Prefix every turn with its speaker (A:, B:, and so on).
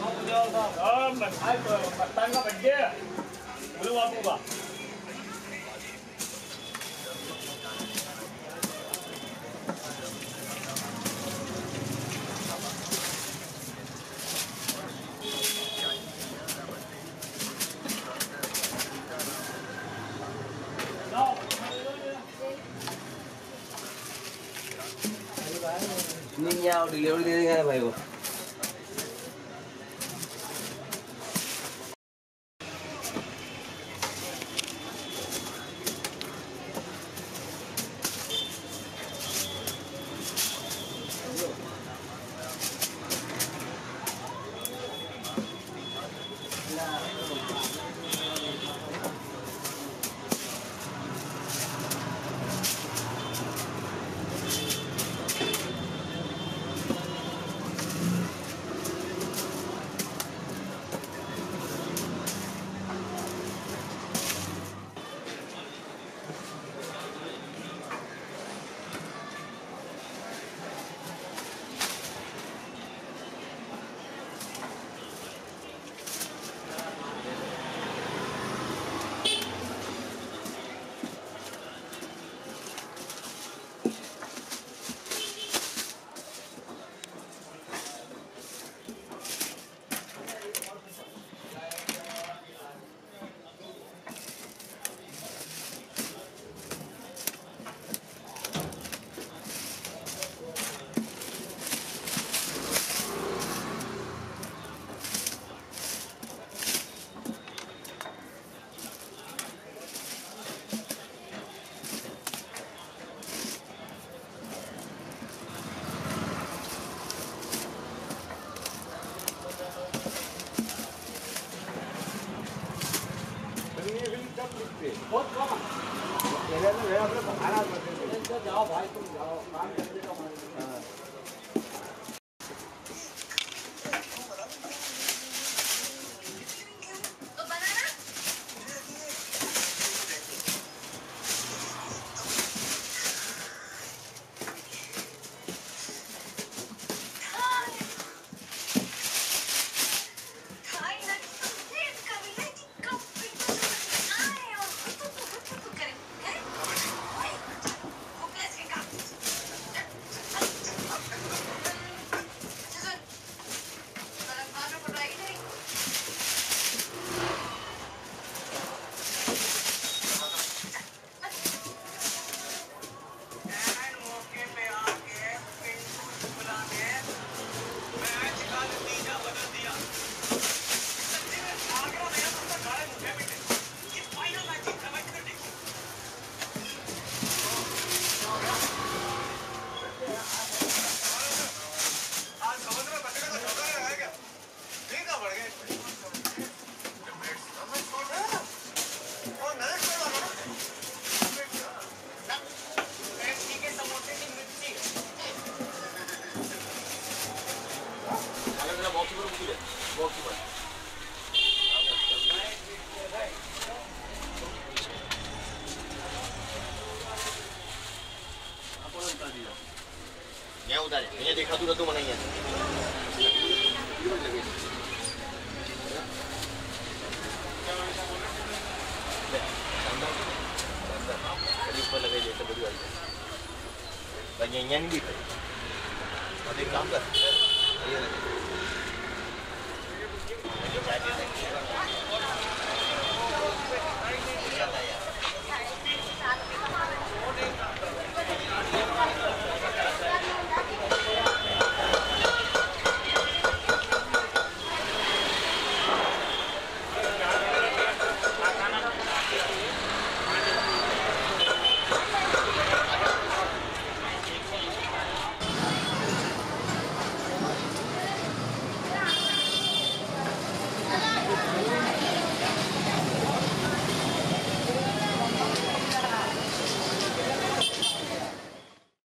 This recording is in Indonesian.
A: 老不叫操，啊，买菜去，买单去，不借，不就完了吗？
B: nhau thì liệu đi ngay mày rồi जाओ भाई तुम जाओ काम करने का
C: ત્યાં ઉતારે અહીંયા દેખાતું નતું મને અહીંયા ઉપર લગાવી દે એટલે બધું આવી જાય અહીંયા અહીંયાની બી ખરી હવે એક કામ કર